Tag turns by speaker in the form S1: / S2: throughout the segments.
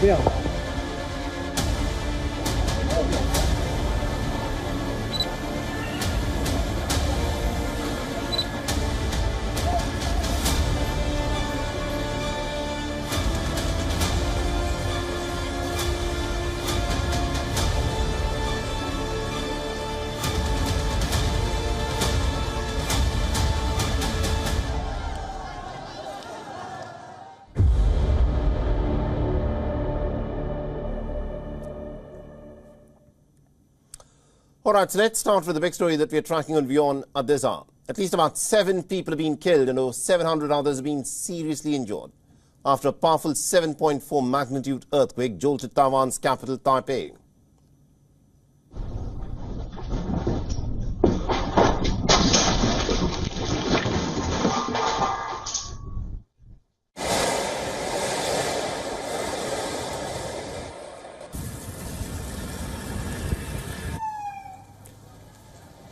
S1: 不
S2: All right, so let's start with the big story that we're tracking on WION at this hour. At least about seven people have been killed and over 700 others have been seriously injured after a powerful 7.4 magnitude earthquake jolted Taiwan's capital, Taipei.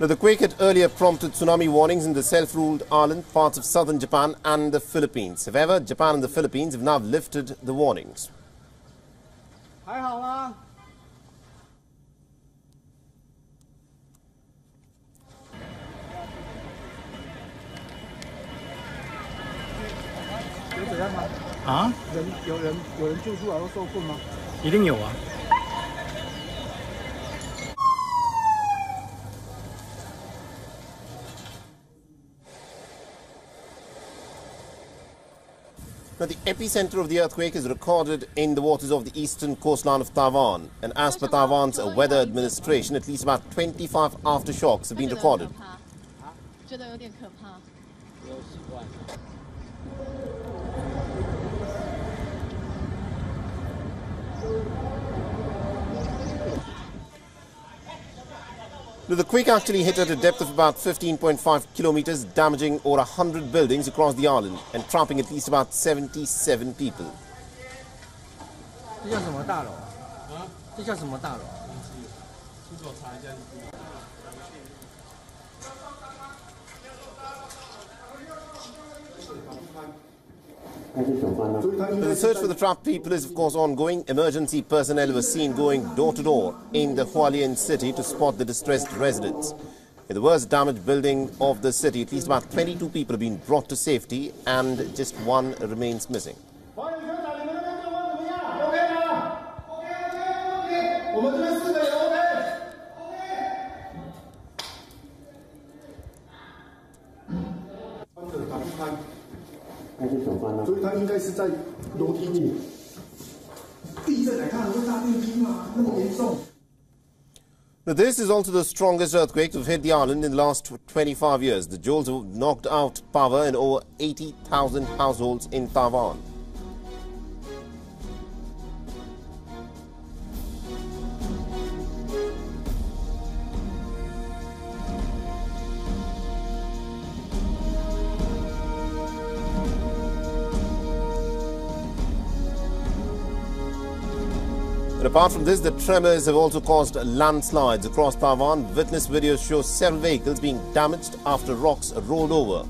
S2: Now, the quake had earlier prompted tsunami warnings in the self-ruled island, parts of southern Japan and the Philippines. However, Japan and the Philippines have now lifted the warnings.
S1: 还
S2: Now, the epicenter of the earthquake is recorded in the waters of the eastern coastline of Taiwan. And as per Taiwan's weather administration, at least about 25 aftershocks have been recorded. Now, the quake actually hit at a depth of about 15.5 kilometers, damaging over 100 buildings across the island and trapping at least about 77 people.
S1: 这叫什么大楼？啊？这叫什么大楼？
S2: The search for the trapped people is, of course, ongoing. Emergency personnel were seen going door to door in the Hualien city to spot the distressed residents. In the worst damaged building of the city, at least about 22 people have been brought to safety and just one remains missing.
S3: 所以他应该是在楼梯里。地震来看会大电梯吗？那么严重？
S2: Now, this is also the strongest earthquake to have hit the island in the last 25 years. The jolts have knocked out power in over 80,000 households in Taiwan. And apart from this, the tremors have also caused landslides across Taiwan. Witness videos show several vehicles being damaged after rocks rolled over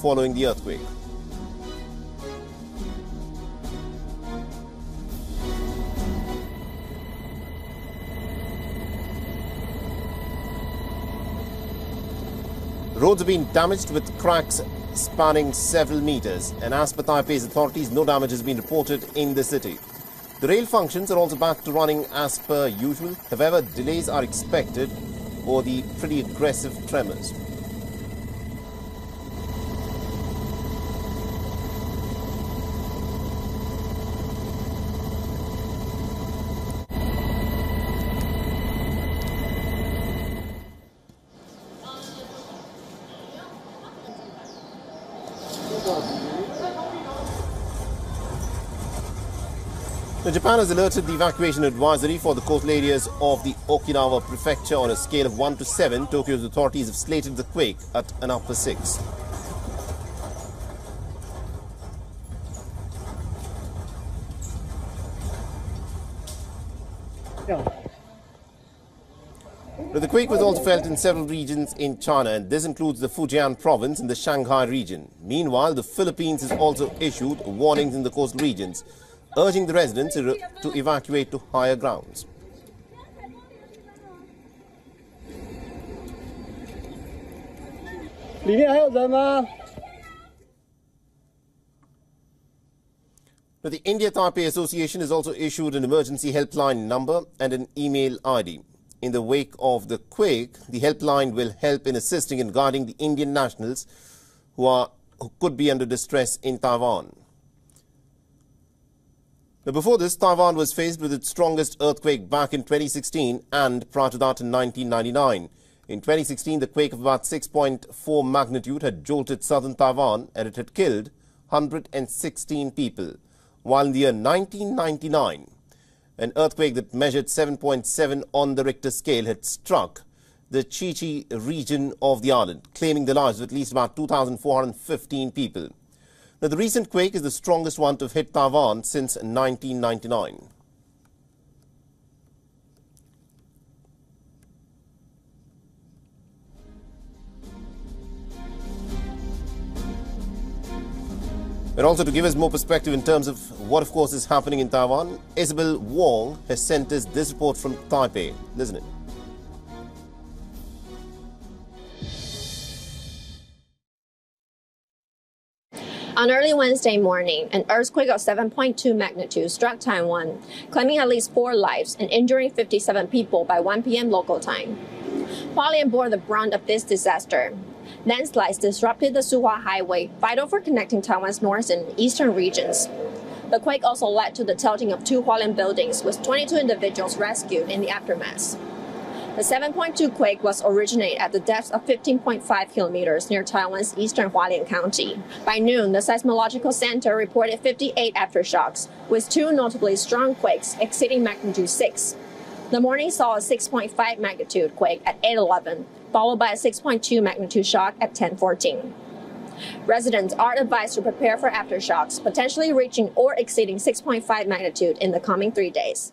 S2: following the earthquake. Roads have been damaged with cracks spanning several meters, and as per Taipei's authorities, no damage has been reported in the city. The rail functions are also back to running as per usual. However, delays are expected for the pretty aggressive tremors. Now, Japan has alerted the evacuation advisory for the coastal areas of the Okinawa prefecture on a scale of 1 to 7. Tokyo's authorities have slated the quake at an upper 6. Now, the quake was also felt in several regions in China, and this includes the Fujian province and the Shanghai region. Meanwhile, the Philippines has also issued warnings in the coastal regions urging the residents to evacuate to higher grounds. The India Taipei Association has also issued an emergency helpline number and an email ID. In the wake of the quake, the helpline will help in assisting and guarding the Indian nationals who are who could be under distress in Taiwan. Now, before this, Taiwan was faced with its strongest earthquake back in 2016 and prior to that in 1999. In 2016, the quake of about 6.4 magnitude had jolted southern Taiwan and it had killed 116 people. While in the year 1999, an earthquake that measured 7.7 on the Richter scale had struck the Chi-Chi region of the island, claiming the lives of at least about 2,415 people. Now, the recent quake is the strongest one to have hit Taiwan since 1999. And also to give us more perspective in terms of what, of course, is happening in Taiwan, Isabel Wong has sent us this report from Taipei. Listen in.
S4: On early Wednesday morning, an earthquake of 7.2 magnitude struck Taiwan, claiming at least four lives and injuring 57 people by 1 p.m. local time. Hualien bore the brunt of this disaster. Landslides disrupted the Suhua Highway, vital for connecting Taiwan's north and eastern regions. The quake also led to the tilting of two Hualien buildings, with 22 individuals rescued in the aftermath. The 7.2 quake was originated at the depth of 15.5 kilometers near Taiwan's eastern Hualien County. By noon, the seismological center reported 58 aftershocks, with two notably strong quakes exceeding magnitude 6. The morning saw a 6.5 magnitude quake at 811, followed by a 6.2 magnitude shock at 1014. Residents are advised to prepare for aftershocks, potentially reaching or exceeding 6.5 magnitude in the coming three days.